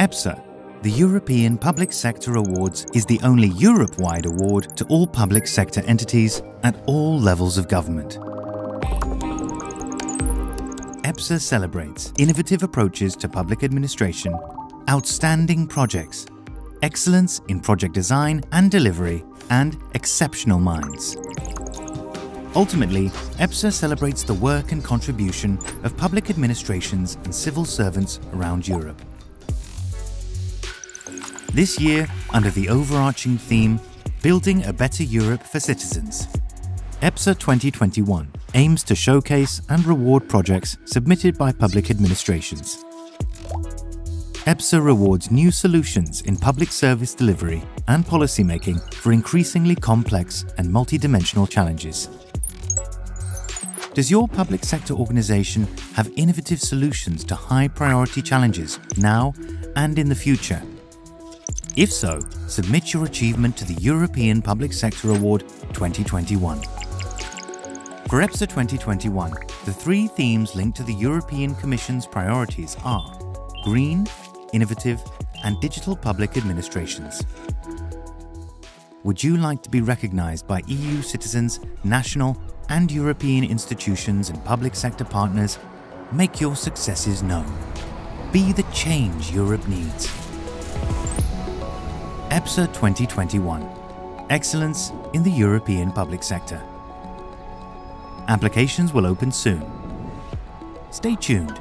EPSA, the European Public Sector Awards is the only Europe-wide award to all public sector entities at all levels of government. EPSA celebrates innovative approaches to public administration, outstanding projects, excellence in project design and delivery, and exceptional minds. Ultimately, EPSA celebrates the work and contribution of public administrations and civil servants around Europe. This year, under the overarching theme, Building a Better Europe for Citizens, EPSA 2021 aims to showcase and reward projects submitted by public administrations. EPSA rewards new solutions in public service delivery and policymaking for increasingly complex and multidimensional challenges. Does your public sector organisation have innovative solutions to high priority challenges now and in the future? If so, submit your achievement to the European Public Sector Award 2021. For EPSA 2021, the three themes linked to the European Commission's priorities are green, innovative and digital public administrations. Would you like to be recognised by EU citizens, national and European institutions and public sector partners, make your successes known. Be the change Europe needs. EPSA 2021 Excellence in the European Public Sector. Applications will open soon. Stay tuned